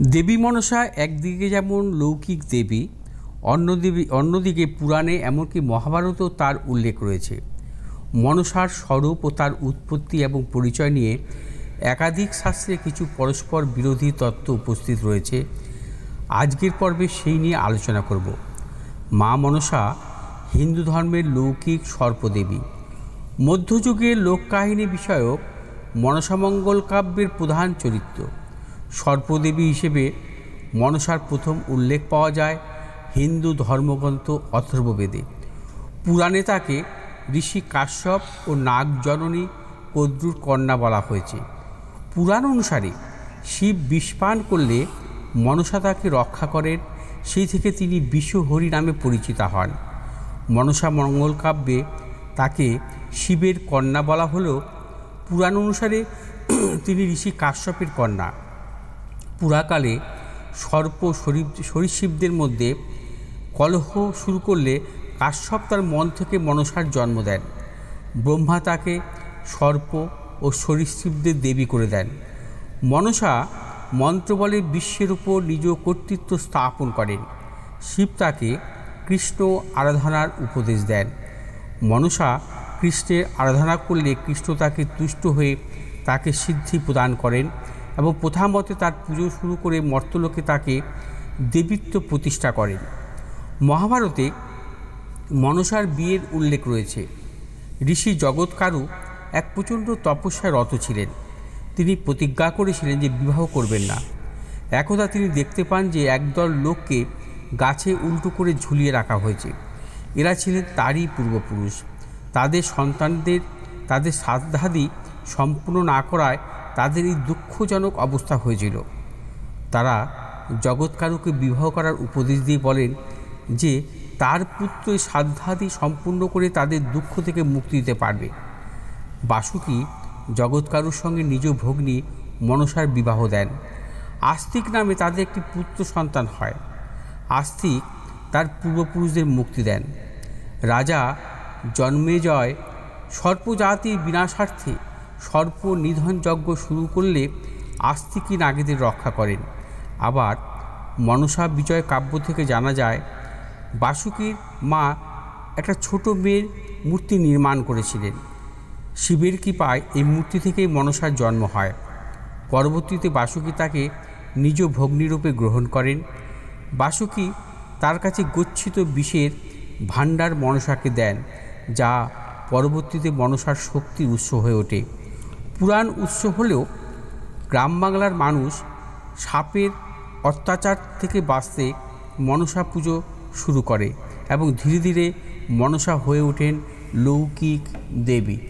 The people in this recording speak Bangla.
দেবী মনসা একদিকে যেমন লৌকিক দেবী, অন্য দেবী, অন্যদিকে পুরাণে এমনকি মহাভারতেও তার উল্লেখ রয়েছে। মনসার স্বরূপ ও তার উৎপত্তি এবং পরিচয় নিয়ে একাধিক শাস্ত্রে কিছু পরস্পর বিরোধী তত্ত্ব উপস্থিত রয়েছে। আজকের পর্বে সেই নিয়ে আলোচনা করব। মা মনসা হিন্দু ধর্মের লৌকিক সর্পদেবী। মধ্যযুগের লোককাহিনী বিষয়ক মনসামঙ্গল কাব্যের প্রধান চরিত্র। সর্পদেবী হিসেবে মনসার প্রথম উল্লেখ পাওয়া যায় হিন্দু ধর্মগ্রন্থ অথর্ববেদে। পুরাণে তাকে ঋষি কাশ্যপ ও নাগজননী কদ্রুর কন্যা বলা হয়েছে। পুরাণ অনুসারে শিব বিষপান করলে মনসা তাকে রক্ষা করেন, সেই থেকে তিনি বিশ্বহরি নামে পরিচিতা হন। মনসা মঙ্গল কাব্যে তাকে শিবের কন্যা বলা হলেও পুরাণ অনুসারে তিনি ঋষি কাশ্যপের কন্যা। পুরাকালে সর্প সরীসৃপদের মধ্যে কলহ শুরু করলে কাশ্যপ তার মন থেকে মনসার জন্ম দেন। ব্রহ্মা তাকে সর্প ও সরীসৃপদের দেবী করে দেন। মনসা মন্ত্রবলে বিশ্বের উপর নিজ কর্তৃত্ব স্থাপন করেন। শিব তাকে কৃষ্ণ আরাধনার উপদেশ দেন। মনসা কৃষ্ণের আরাধনা করলে কৃষ্ণ তাকে তুষ্ট হয়ে তাকে সিদ্ধি প্রদান করেন এবং প্রথামতে তার পুজো শুরু করে মর্তলোকে তাকে দেবীত্ব প্রতিষ্ঠা করেন। মহাভারতে মনসার বিয়ের উল্লেখ রয়েছে। ঋষি জগৎকারু এক প্রচণ্ড তপস্যায় রত ছিলেন। তিনি প্রতিজ্ঞা করেছিলেন যে বিবাহ করবেন না। একদা তিনি দেখতে পান যে একদল লোককে গাছে উল্টো করে ঝুলিয়ে রাখা হয়েছে। এরা ছিলেন তারই পূর্বপুরুষ। তাদের সন্তানদের, তাদের শ্রাদ্ধাদি সম্পূর্ণ না করায় তাদের এই দুঃখজনক অবস্থা হয়েছিল। তারা জগৎকারুকে বিবাহ করার উপদেশ দিয়ে বলেন যে, তার পুত্র সাধ্যাদি সম্পূর্ণ করে তাদের দুঃখ থেকে মুক্তি দিতে পারবে। বাসুকি জগৎকারুর সঙ্গে নিজ ভগ্নী মনসার বিবাহ দেন। আস্তিক নামে তাদের একটি পুত্র সন্তান হয়। আস্তিক তার পূর্বপুরুষদের মুক্তি দেন। রাজা জন্মে জন্মেজয় সর্পজাতির বিনাশার্থে সর্প নিধন যজ্ঞ শুরু করলে আস্তিকই নাগেদের রক্ষা করেন। আবার মনসা বিজয় কাব্য থেকে জানা যায়, বাসুকীর মা একটা ছোট মেয়ের মূর্তি নির্মাণ করেছিলেন। শিবের কৃপায় এই মূর্তি থেকেই মনসার জন্ম হয়। পরবর্তীতে বাসুকী তাকে নিজ ভগ্নিরূপে গ্রহণ করেন। বাসুকী তার কাছে গচ্ছিত বিষের ভাণ্ডার মনসাকে দেন, যা পরবর্তীতে মনসার শক্তির উৎস হয়ে ওঠে। পুরাণ উৎস হলেও গ্রাম বাংলার মানুষ সাপের অত্যাচার থেকে বাঁচতে মনসা পুজো শুরু করে এবং ধীরে ধীরে মনসা হয়ে ওঠেন লৌকিক দেবী।